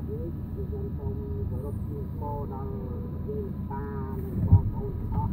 ប់នេះគឺខ្ញុំសូមគោរពស្មោដល់យើងតានិងបងប្អូនទាំងអស់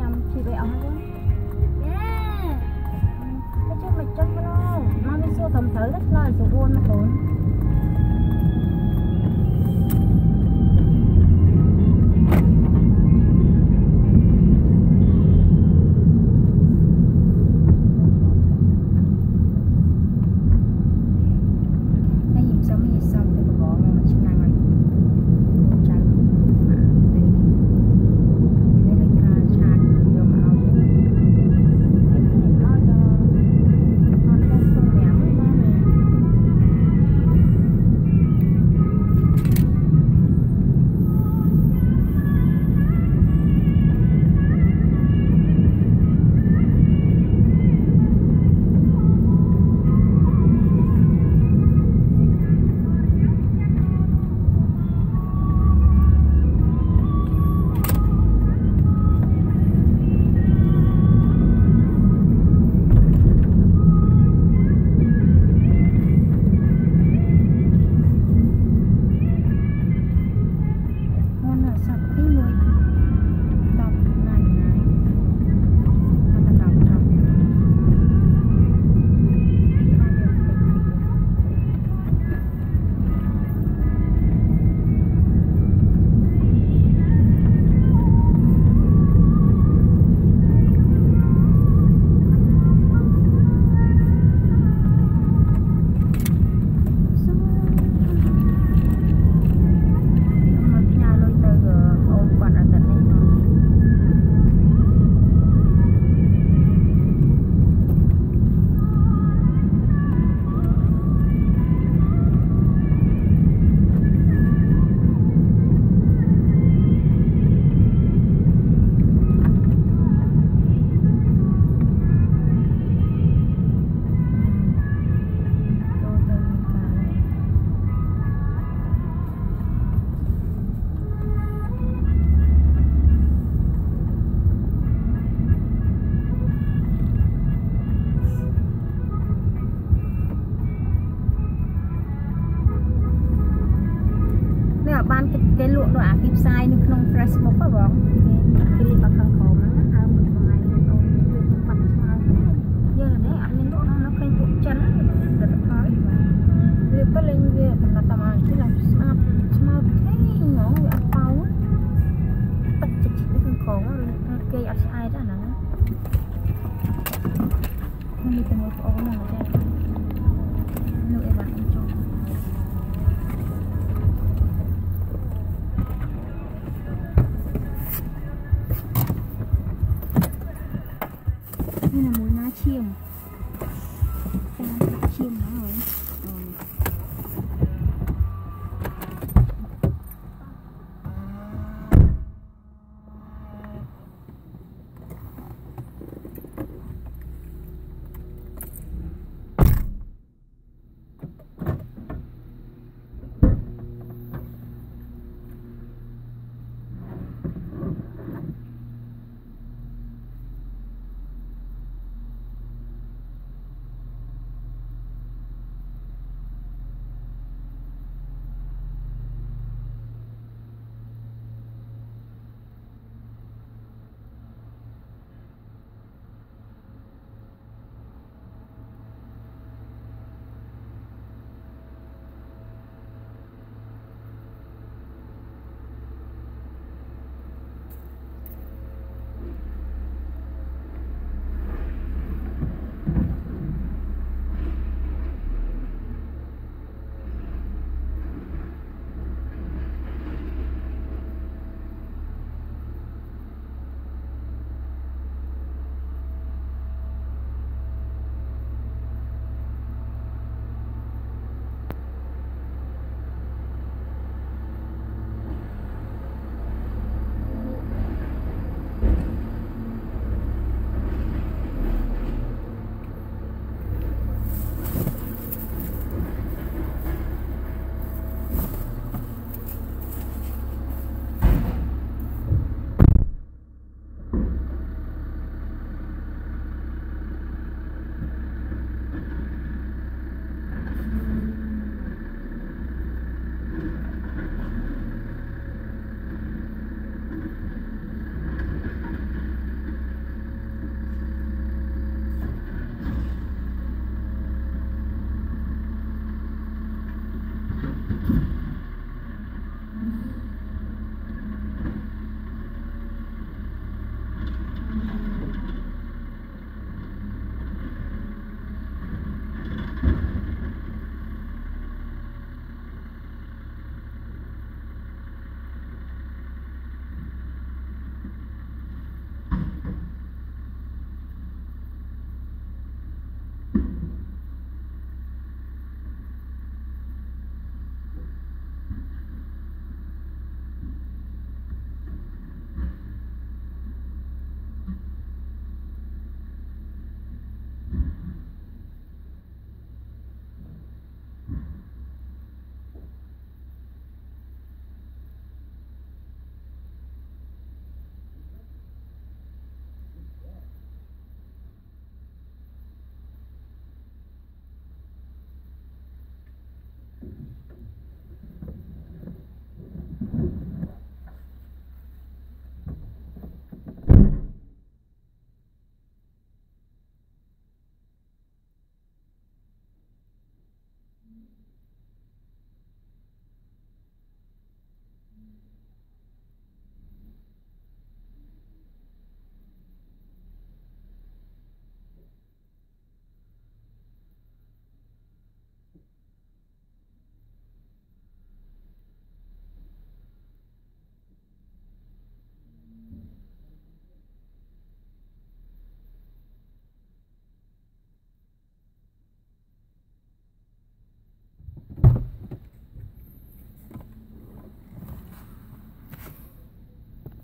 ញ៉ាំជីវអស់ហ្នឹងយេតែជួយមកចុះមកមកមានសួរត្រឹមត្រូវទៅឆ្លើយសួរវួនមកបង reste pour avoir.